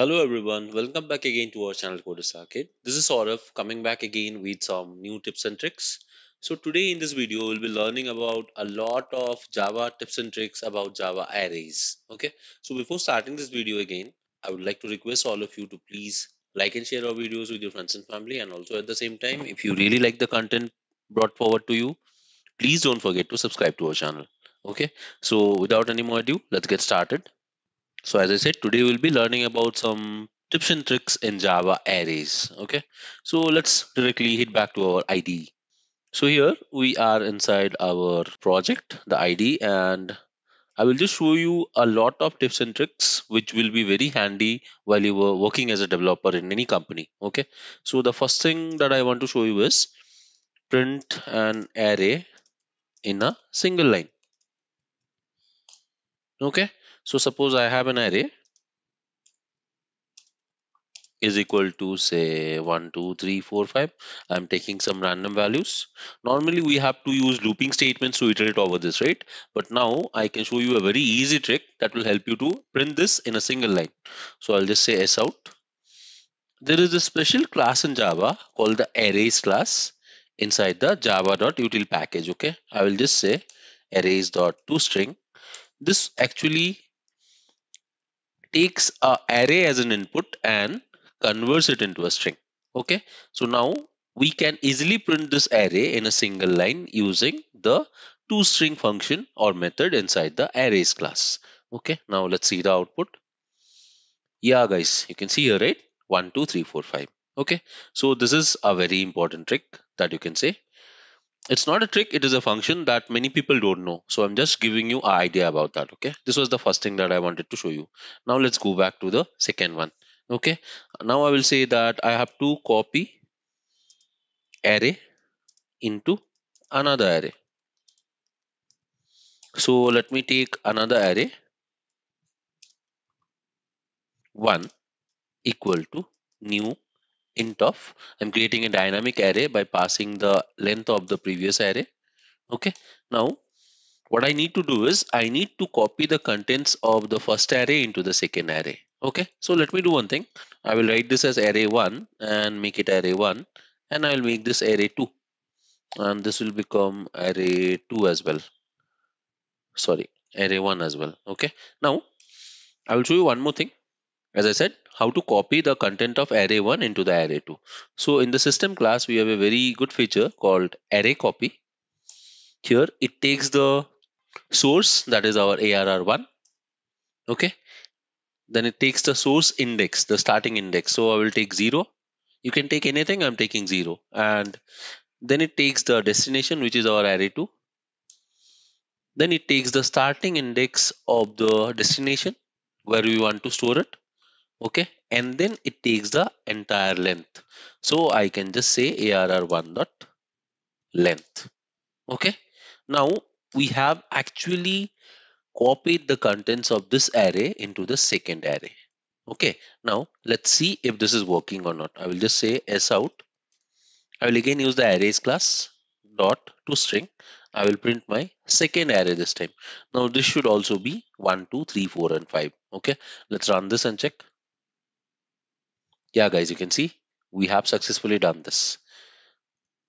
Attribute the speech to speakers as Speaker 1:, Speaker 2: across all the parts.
Speaker 1: Hello everyone, welcome back again to our channel Coders Arcade. This is Saurav coming back again with some new tips and tricks. So today in this video we'll be learning about a lot of Java tips and tricks about Java arrays. Okay, so before starting this video again, I would like to request all of you to please like and share our videos with your friends and family and also at the same time if you really like the content brought forward to you, please don't forget to subscribe to our channel. Okay, so without any more ado, let's get started. So as I said, today we'll be learning about some tips and tricks in Java arrays. Okay, so let's directly hit back to our IDE. So here we are inside our project, the IDE, and I will just show you a lot of tips and tricks which will be very handy while you were working as a developer in any company. Okay, so the first thing that I want to show you is print an array in a single line. Okay, so suppose I have an array is equal to say 1 2 3 4 5 i'm taking some random values. Normally we have to use looping statements to iterate over this right? But now i can show you a very easy trick that will help you to print this in a single line. So i'll just say s out. There is a special class in java called the arrays class inside the java.util package okay? I will just say arrays.toString this actually takes a array as an input and converts it into a string. Okay, so now we can easily print this array in a single line using the toString function or method inside the arrays class. Okay, now let's see the output. Yeah, guys, you can see here, right? 1, 2, 3, 4, 5. Okay, so this is a very important trick that you can say. It's not a trick, it is a function that many people don't know. So I'm just giving you an idea about that. Okay, this was the first thing that I wanted to show you. Now let's go back to the second one okay now i will say that i have to copy array into another array so let me take another array 1 equal to new int of i'm creating a dynamic array by passing the length of the previous array. Okay now what i need to do is i need to copy the contents of the first array into the second array. Okay so let me do one thing. I will write this as array 1 and make it array 1 and i will make this array 2 and this will become array 2 as well. Sorry array 1 as well. Okay now i will show you one more thing as i said how to copy the content of array 1 into the array 2 so in the system class we have a very good feature called array copy. Here it takes the source that is our arr1 okay? Then it takes the source index the starting index. So i will take 0 you can take anything i'm taking 0 and then it takes the destination which is our array 2 then it takes the starting index of the destination where we want to store it okay and then it takes the entire length so i can just say arr1 dot length okay now we have actually copied the contents of this array into the second array. Okay, now let's see if this is working or not. I will just say s out. I will again use the arrays class dot to string. I will print my second array this time. Now this should also be 1, 2, 3, 4 and 5. Okay, let's run this and check. Yeah guys, you can see we have successfully done this.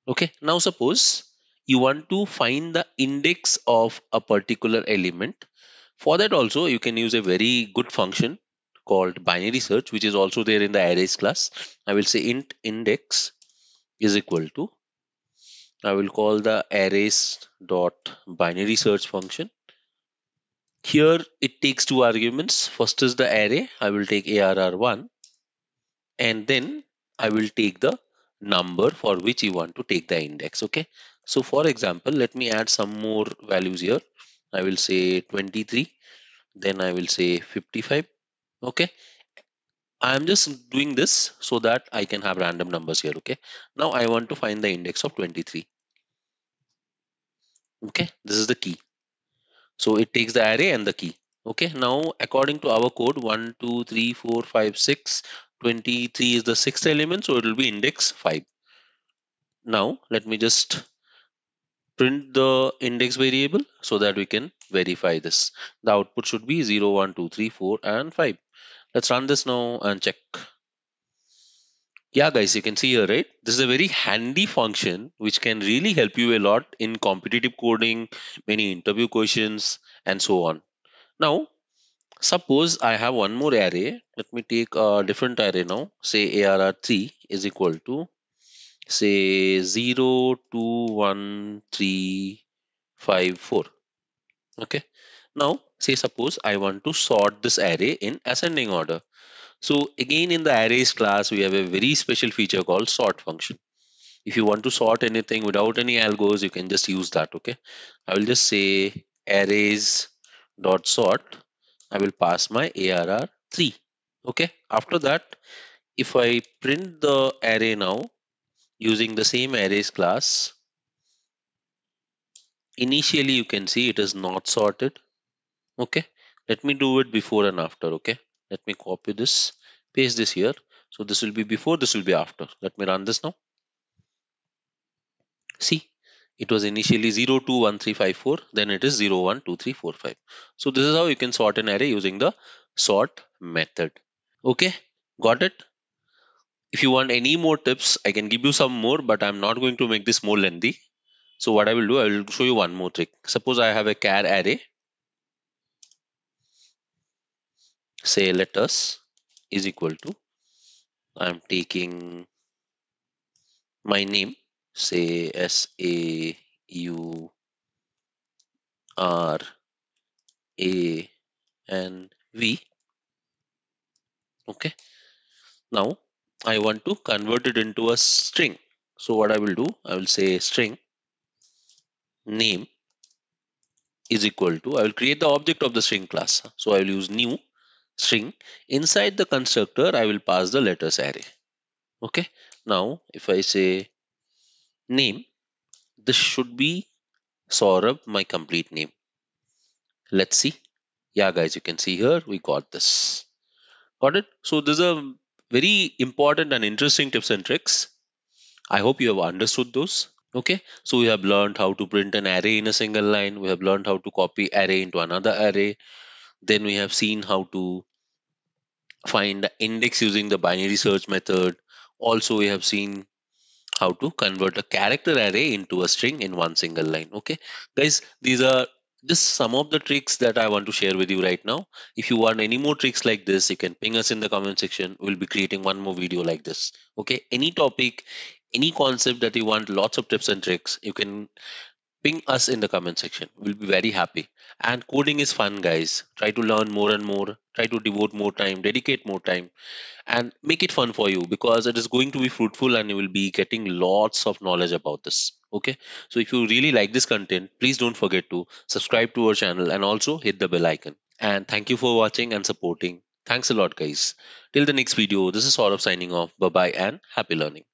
Speaker 1: Okay, now suppose you want to find the index of a particular element for that also you can use a very good function called binary search which is also there in the arrays class. I will say int index is equal to I will call the arrays dot binary search function. Here it takes two arguments. First is the array. I will take arr1 and then I will take the number for which you want to take the index. Okay. So for example, let me add some more values here. I will say 23 then I will say 55 okay I am just doing this so that I can have random numbers here okay now I want to find the index of 23 okay this is the key so it takes the array and the key okay now according to our code 1 2 3 4 5 6 23 is the sixth element so it will be index 5 now let me just print the index variable so that we can verify this. The output should be 0, 1, 2, 3, 4 and 5. let's run this now and check yeah guys you can see here right this is a very handy function which can really help you a lot in competitive coding many interview questions and so on now suppose i have one more array. Let me take a different array now. Say arr3 is equal to say 0 2 1 3 5 4 okay. Now say suppose i want to sort this array in ascending order. So again in the arrays class we have a very special feature called sort function. If you want to sort anything without any algos you can just use that okay? I will just say arrays dot sort i will pass my arr3 okay? After that if i print the array now using the same arrays class initially you can see it is not sorted okay? Let me do it before and after okay? Let me copy this paste this here. So this will be before this will be after. Let me run this now. See it was initially 0 2 1 3 5 4 then it is 0 1 2 3 4 5 so this is how you can sort an array using the sort method. Okay got it? If you want any more tips i can give you some more but i'm not going to make this more lengthy. So what i will do i will show you one more trick. Suppose i have a char array. Say letters is equal to i'm taking my name say s a u r a n v. Okay. Now i want to convert it into a string. So what i will do i will say string name is equal to i will create the object of the string class. So i will use new string. Inside the constructor i will pass the letters array. Okay. Now if i say name. This should be Saurabh my complete name. Let's see. Yeah guys you can see here we got this. Got it? So these are very important and interesting tips and tricks. I hope you have understood those. Okay? So we have learned how to print an array in a single line. We have learned how to copy array into another array. Then we have seen how to find the index using the binary search method. Also we have seen how to convert a character array into a string in one single line okay? Guys these are just some of the tricks that i want to share with you right now. If you want any more tricks like this you can ping us in the comment section. We'll be creating one more video like this okay? Any topic any concept that you want lots of tips and tricks you can ping us in the comment section. We'll be very happy. And coding is fun guys. Try to learn more and more. Try to devote more time dedicate more time and make it fun for you because it is going to be fruitful and you will be getting lots of knowledge about this. Okay? So if you really like this content please don't forget to subscribe to our channel and also hit the bell icon. And thank you for watching and supporting. Thanks a lot guys. Till the next video this is Saurabh signing off. Bye bye and happy learning